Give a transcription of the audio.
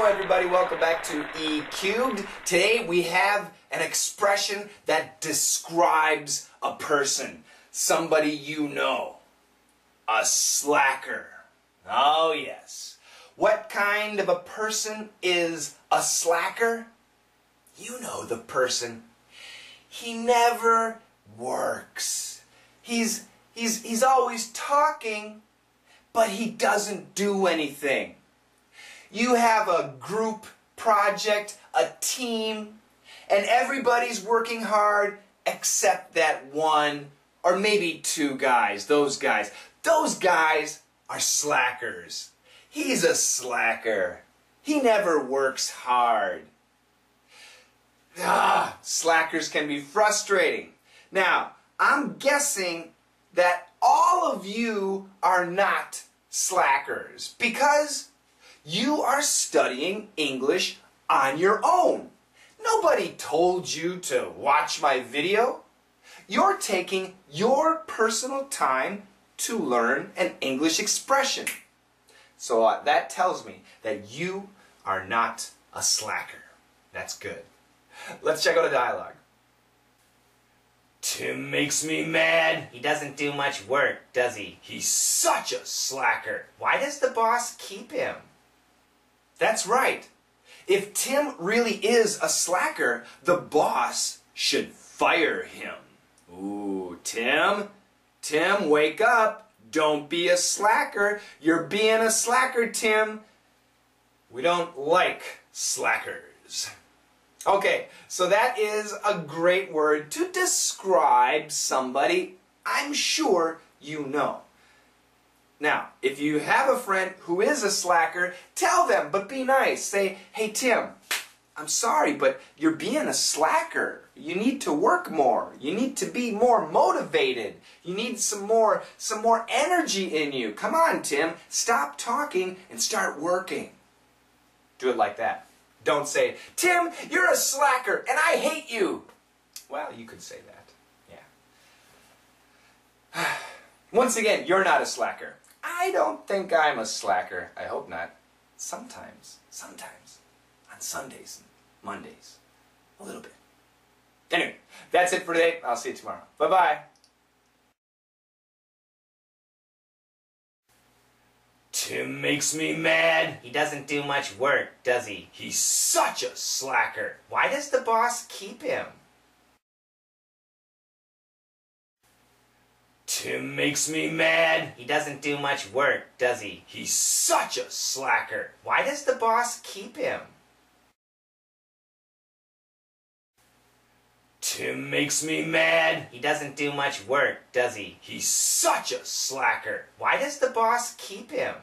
Hello, everybody. Welcome back to E Cubed. Today we have an expression that describes a person, somebody you know, a slacker. Oh, yes. What kind of a person is a slacker? You know the person. He never works. He's he's he's always talking, but he doesn't do anything. You have a group project, a team, and everybody's working hard except that one or maybe two guys, those guys. Those guys are slackers. He's a slacker. He never works hard. Ah, slackers can be frustrating. Now, I'm guessing that all of you are not slackers because you are studying English on your own. Nobody told you to watch my video. You're taking your personal time to learn an English expression. So uh, that tells me that you are not a slacker. That's good. Let's check out a dialogue. Tim makes me mad. He doesn't do much work, does he? He's such a slacker. Why does the boss keep him? That's right. If Tim really is a slacker, the boss should fire him. Ooh, Tim, Tim, wake up. Don't be a slacker. You're being a slacker, Tim. We don't like slackers. Okay, so that is a great word to describe somebody I'm sure you know. Now, if you have a friend who is a slacker, tell them, but be nice. Say, hey, Tim, I'm sorry, but you're being a slacker. You need to work more. You need to be more motivated. You need some more, some more energy in you. Come on, Tim. Stop talking and start working. Do it like that. Don't say, Tim, you're a slacker and I hate you. Well, you could say that. Yeah. Once again, you're not a slacker. I don't think I'm a slacker. I hope not. Sometimes, sometimes, on Sundays and Mondays, a little bit. Anyway, that's it for today. I'll see you tomorrow. Bye-bye. Tim makes me mad. He doesn't do much work, does he? He's such a slacker. Why does the boss keep him? Tim makes me mad. He doesn't do much work, does he? He's such a slacker. Why does the boss keep him? Tim makes me mad. He doesn't do much work, does he? He's such a slacker. Why does the boss keep him?